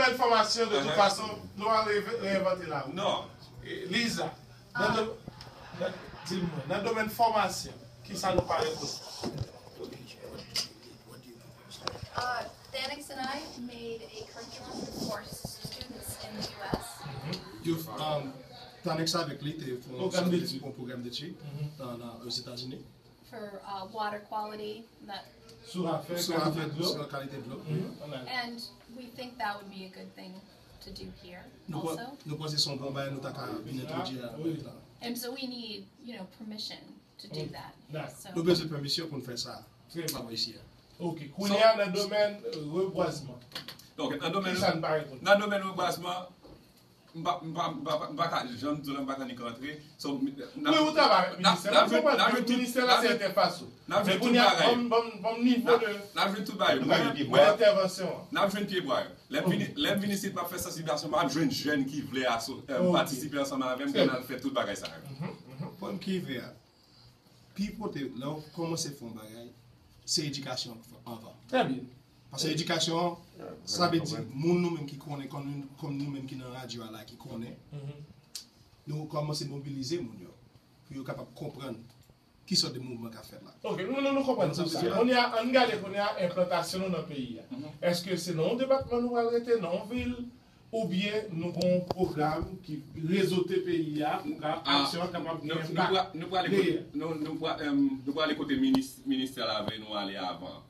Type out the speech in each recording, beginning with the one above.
ban informasyon de tout uh-huh. fason, nou an reinvante la ou. Non. Liza, nan domen formasyon, ki sa nou pare pou? Uh, Danix and I made a curriculum for students in the U.S. Mm-hmm. You, um, Danix avek li te fon program de chi, mm-hmm. nan os Etats-Unis. For uh, water quality that Sur affaire, Sur qualité la de l'eau. sur la qualité de l'eau. On a- and we think that would be a good thing to do here Nous also. pe- nous pensons que son bon bail, nous t'as qu'à venir introduire à- Oui. là. And so we need, you know, permission to do Mm. that. D'accord. So Nous besoin de permission pour nous faire ça. Très bien. Pas ici. Ok, qu'on y a dans le domaine reboisement. Donc, nan domen, Qui ça nous paraît possible? nan domen reboisement, Mbaka, jan djoulan mbaka ni kontre. Mwen ou tabak Ministè la se ete faso Mwen pou ni ak bom nivou de Mwen intervensyon Nan jwen piye bwa oh. yo Lè ministè pa fè sensibilasyon Mwen jwen jen ki vle aso eh, Patisipe ansanman avèm Mwen al fè tout bagay sa mhm, mhm. Pon ki vè ya Pi pote lò koman se fon bagay? Se edikasyon anvan. Trè bin Parce que l'éducation, ça veut dire, moun nous-mêmes qui connaît, comme nous- nous-mêmes qui dans la radio là, qui connaît, nous commençons à mobiliser moun yo, pour être capable de comprendre qui sont des mouvements qu'a fait là. Ok, nous, nous, nous comprenons tout ça. On a implantation dans le pays. Est-ce que c'est dans un département nous allons arrêter, dans une ville, ou bien nous avons un programme qui réseauté pays pour Ah, action capable de um. E um, Mhm. nous que nous gens les Non, um, que est Mhm. Non, que nous que gens nous gens nous gens nous logistiques pour nous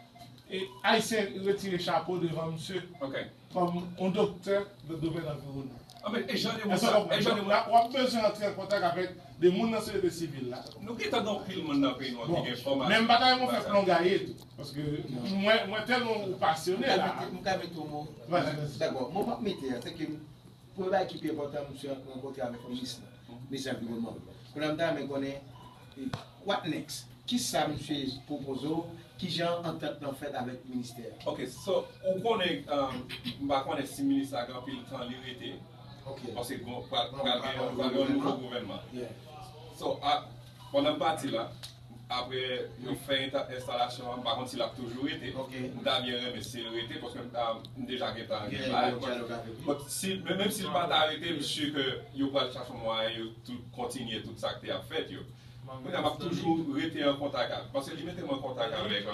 de comprenez? moun On a besoin d'entrer en contact avec des gens dans la société civile là. Nou ki ta don pil moun nan pe nou Bon, ki gen formasyon. même bataille, on fait plongailler tout. Parce que moi, moi tellement passionné là. Mwen ka mette moun. Voilà, vas-y. D'akor, mwen pa mette, se ke pou la ekipi important mwen se renkontre avèk o ministre, ministre environnement. Pou la mta mwen konen, eh, what next? Ki sa mwen se propozo, ki jan an tèt nan fèd avèk minister. Ok, so, ou konen, um, mba konen si minister agan pil tan li rete, pwase bon, pral gen yon nouvo gouvenman. So, pwè nan pati la, apre yon fè instalasyon, mba kon si lak toujou rete, mda vye reme si l rete, pwase m deja gen tan gen la. Mèm si l ah, pat arete, msye ke yon pral chachon mwa, yon kontinye tout sa kte ap fèt yo. Mwen ap toujou rete an kontak an. Pase li mette mwen kontak an euh, vek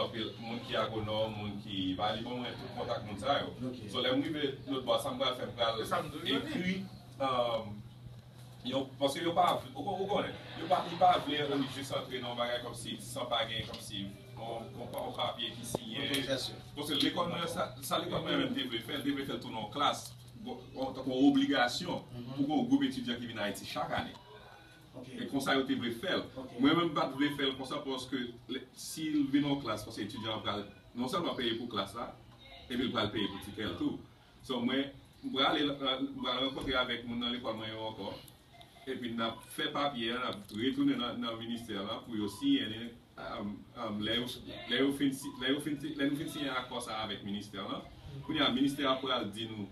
apil moun ki akonom, moun ki bali, mwen mwen tout kontak moun sa yo. So lè mwen ve not bo asambra fèm pral. E pwi, pase yo pa avle, ou konen, yo pa avle an mi jis antre nan bagay kom si, san bagay kom si, kon pa ou ka apye ki si. Pase lè konen, sa lè konen mwen devre fèl, devre fèl tou nan klas, kon obligasyon pou kon gobe etudyan ki vin a eti chak ane. E konsa yo te vle fel. Mwen men bat vle fel konsa pwoske si vle nan klas, pwoske etudyan pral, non sel mwen peye pou klas la, e vil pral peye pou titel tou. So mwen, mwen pral renkotre avèk moun nan l'ekol mwen yo ankon, e pi nan fe papye, nan retounen nan minister la, pou yo si ene, le yo fin si yon akos avèk minister la, pou yon minister apral di nou,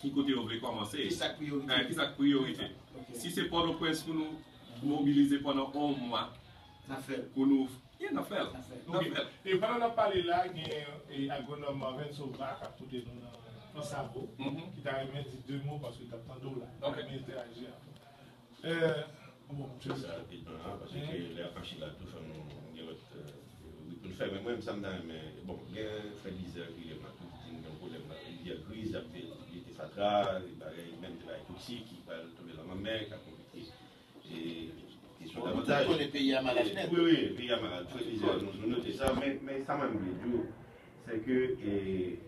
ki kote yo vle komanse, ki sak priorite. priorite. Okay. Si se podo pres pou nou mobilize pwana 1 mwa, pou nou, ye na fel. E pwana nan pale la, gen agonom Marvin Sobrak apote nou nan Savo, ki ta remen di 2 mwo paske ta ptan do la, ta remen di aje apote. Bon, mwen se apil pou nan, paske le apache la tou fè nou gen lot, pou nou fè, mwen mwen msam nan, bon, gen Frelize, ki le matou, il était fatra, il paraît même de la toxique, qui va tomber dans ma mère, qui a compliqué, et question son Tout davantage. connaît pays à. Oui, oui, puis il y a ma prévision, nous notons ça, mais, mais ça dire, c'est que eh,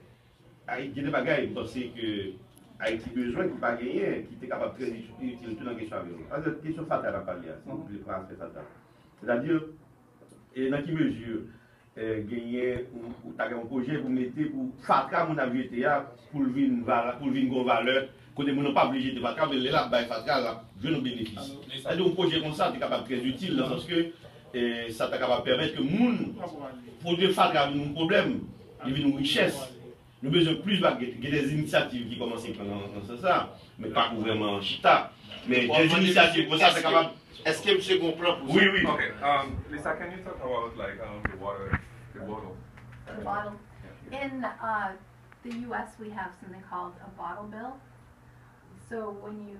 Haïti, il y a des bagages, je pense que Haïti besoin qui pas gagner, qui est capable de très utile tout dans la question avec question fatale à parler, c'est aspect fatal. C'est-à-dire, et dans quelle mesure eh, gagner ou, ou t'as un projet pour mettre pour fatras mon avis pour le vin pour le vin valeur. Côté mon pas obligé de fatras mais là bah fatras là je nos bénéfices c'est-à-dire un projet comme ça est capable très utile dans le sens que eh, ça t'a capable de permettre que moun produire fatras nous un problème il vient une richesse. Nous avons besoin de plus de il y a des initiatives qui commencent à prendre dans ce sens ça mais pas pour vraiment chita. Mais Bon, des on va initiatives dire, pour ça est-ce c'est que- capable. Est-ce que monsieur comprend pour oui oui. Okay, um, Lisa, can you talk about like um, the water, the bottle? The bottle. In uh, the U.S., we have something called a bottle bill. So when you,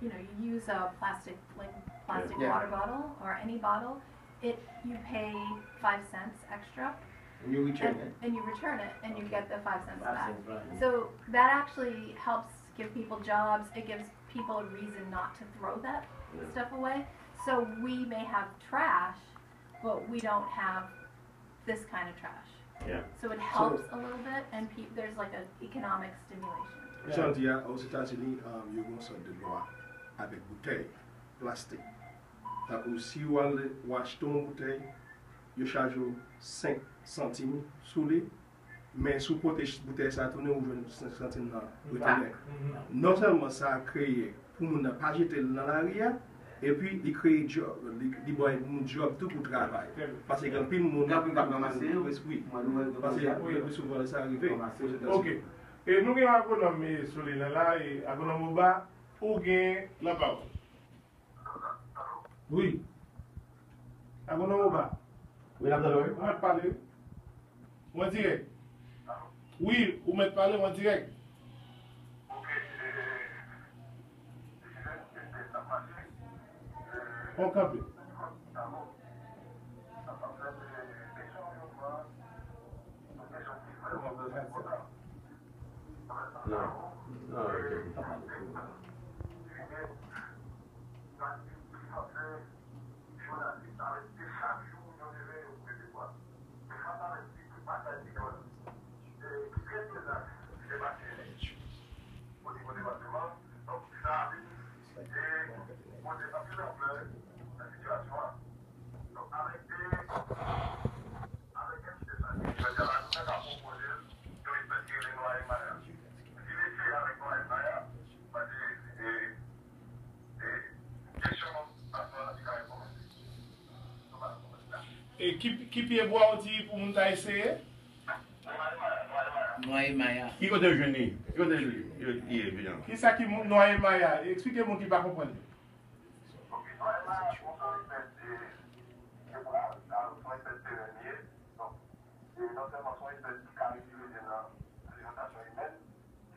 you know, you use a plastic, like plastic Yeah. water bottle or any bottle, it you pay five cents extra, And you return and, it. and you return it, and you get the five cents Five back. cents back. So that actually helps give people jobs. It gives people a reason not to throw that stuff away. So we may have trash, but we don't have this kind of trash. Yeah. So it helps so, a little bit, and pe- there's like an economic stimulation. Aujourd'hui, yeah. aux États-Unis, il y a une sorte de loi avec bouteille plastique. Donc, si vous achetez une bouteille, vous chargez 5 centimes sous les, mais si vous protégez la bouteille, ça tourne ou 5 centimes là. le mm-hmm. Non seulement ça a créé pour ne pas l'arrière, e pi li kreye job, li, li boy moun job tout pou travay. Pase gen pil moun Nan pou kap ramase yo? De pase gen pil souvan sa arrive. Ok. E nou gen agonom e soli nan la, agonom ou ba, ou gen la pa ou. Oui. Agonom ou ba. Oui, la Ou met pale? Ou en direk? Oui, ou met pale ou en direk? Qual cabelo? É não, não. ki piye bo a oti pou moun ta eseye? Noye maya. Ki kote jouni? Ki kote jouni? Ki sa ki moun noye maya? Eksplike moun ki pa kompone. Noye maya, moun sa yon pet de... Yon sa yon pet de renyen. Yon sa yon pet de karikil de nan. Yon sa yon men.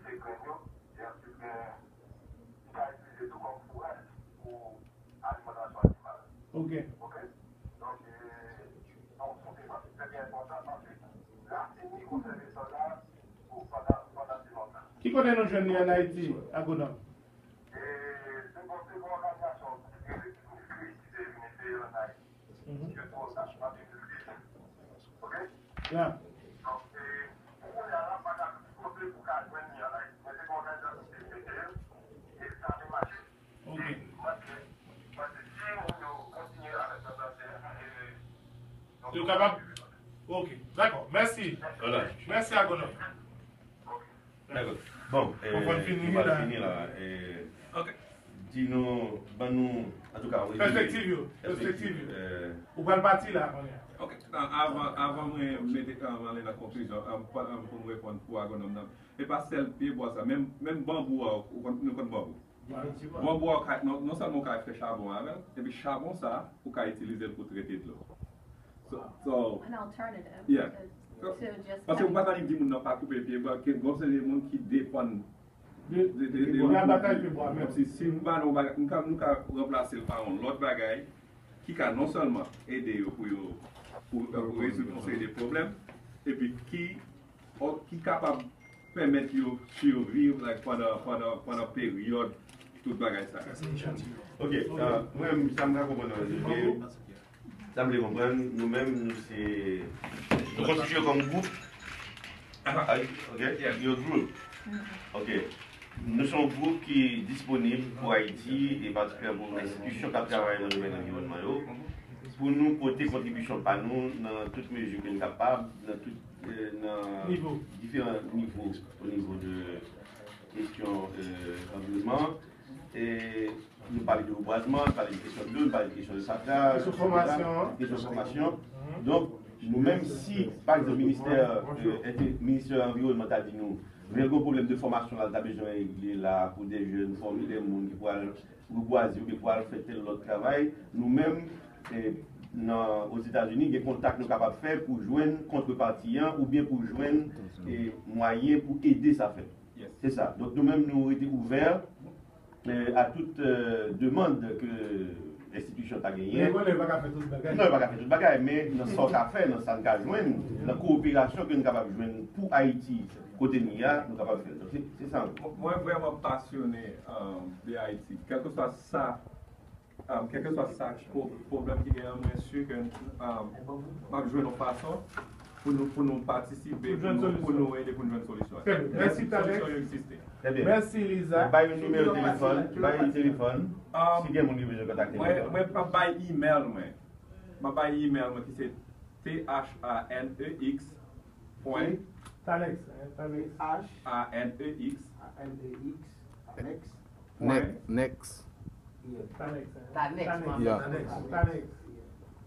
Se krenyo. Yon se krenyo. Yon sa yon pet de tou konfou. Ou alimentasyon animal. Ok. Ki konen nou jwen li an Haiti, Agonan? Yeah. Yo kabab? Ok, d'akon, mersi. Mersi Agonan. Bon, nou val fini la. Di nou, ban nou, an tou ka... Perspektiv yo, perspektiv yo. Ou ban pati la. Ok, avan mwen mwen dek an alen la konfizyon, an pou mwen repon pou agon nom nan. E pa sel piye bo sa, men bambou a ou nou kon bambou. Bambou a, non san mwen ka fè chabon avel, epi chabon sa, ou ka itilize pou trete it lo. So... An alternative. Yeah. Pase ou patan li di moun nan pa koupe piye ba, ke gom se le moun ki depon. Si mou ban nou bagay, mou ka mou ka remplase l pa an lot bagay, ki ka non solman ede yo pou yo pou resolusyon de problem, epi ki ki kapab pèmèt yo surviv like pwana peryode tout bagay sa. Ok, mwen msa mga kompon nan. Rezulke, sa mwen kompon, nou men nou se, nou konstitusyon kom group, Ay, ok, your group, ok, nou son group ki disponib pou Haiti, e patikè pou l'institusyon kap travay nan domen environman yo, pou nou pote kontribusyon pa nou nan tout mejou gen kapab, nan tout, nan diferent nivou, pou nivou de kestyon environman, e nou pale de pale de kestyon de loun, pale de kestyon de sakla, Kestyon formasyon. kestyon formasyon, donk, Nou menm si, par exemple, Ministère environnemental di nou, vel kon problem de formasyon al tabe jen regle la pou de jen formi de moun ki pou al gouboazi ou ki pou al fete lout travay, nou menm nan os Etats-Unis gen kontak nou kapap fè pou jwen kontrepartiyan ou bien pou jwen mwayen pou ede sa fè. C'est sa. Donk nou menm nou ete ouver a tout demande ke Institusyon ta genyen. Mwen kon lè baka fè tout bagay. Non, baka fè tout bagay, men nan son ka fè, nan san ka jwen, nan koopirasyon ke nou kapap jwen pou Haiti, kote Nia, nou kapap fè. C'est ça. Mwen vreman pasyonè de Haiti. Kèlke sa sa, kèlke sa sa problem ki genyen, mwen sè ke mwen jwen nou fason pou nou patisipe, pou nou ede pou nou jwen solisyon. Mèsi Tadex. Solisyon yon eksiste. Mèsi Liza. Bay yon numero telefon, bay yon telefon, si gen moun libe jen kontakte. Mwen pa bay email mwen. Mwen bay email mwen ki se T-H-A-N-E-X point Tanex. Tanex. A-N-E-X A-N-E-X, Next. point Next. Tanex. Tanex. Yeah. Tanex.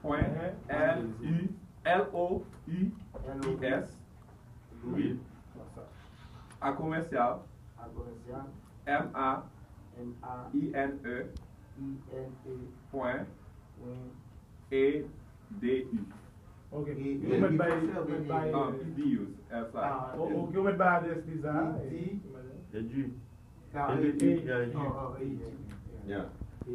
point L-U-L-O-U-I-S Oui. A komersyal A commercial, point point, E-D-U Ok. E- Yo met bay... E- met bay... Um, E-D-U F-I Ah, O- Ok, yo met bay adres Liza. E- Edu. Ah, Edu, E- edu, edu. Oh, oh, E- Yeah.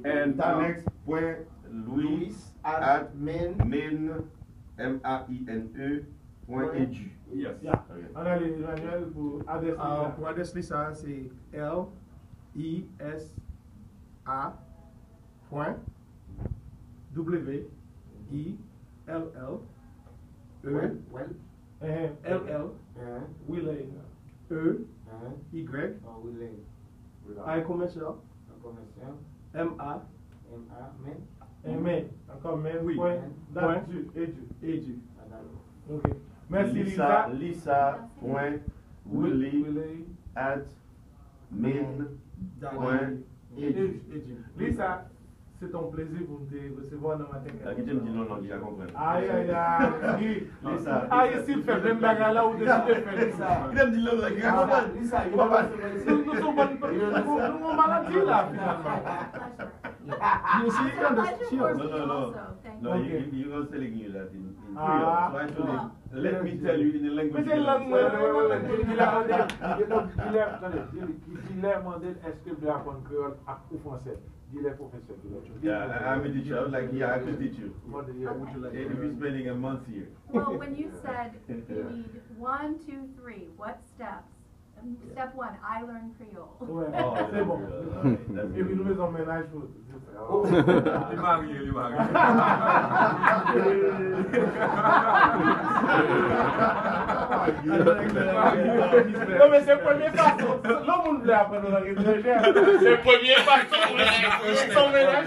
And Tanex point Louis at men, main, M-A-I-N-E point edu. Yes Ya. An ale Emmanuel pou adres Ah, Liza. Pour adresse Lisa, c'est L-I-S-A point W-I-L-L E well, well, L-L Wiley E Y lay, I commercial a commercial, M-A M-A. Ankon men. Oui. Point. Point. Edu. Edu. adalo. Ok. Merci Lisa. Lisa point Willy at main point Edu. edu. Edu. Lisa, c'est ton plaisir pour te recevoir dans matin. La ki jem di non nan ki la kompren. Aïe, aïe, aïe. Lisa. Aïe, ici, le fait même bagarre là où de faire Lisa. Ki dem di non ki la Ah, kompren. Lisa, Nous nous sommes pas nous avons maladie là, finalement. Yeah. You see, you understand. No, no, no. Also, no, you, okay. you, you're not telling you that in, in. Creole. Ah. So actually, oh. let me tell you in the language. Wait, language. Wait, wait, wait. Dile, attendez, dile mandel eske black on Creole ak ou franse. Dile professeur. Yeah, I'm a teacher. I was like, yeah, I could teach you. What okay. would you're you'll be spending a month here. Well, when you said you need one, two, three, what steps? Step one, I learn Creole. Ouais, Oh, c'est bon. that's Et puis nous good. les emménage pour. Li mariye, li mariye Non, mais c'est la première façon. L'homme ne voulait apprendre la langue. C'est la première façon. Son ménage.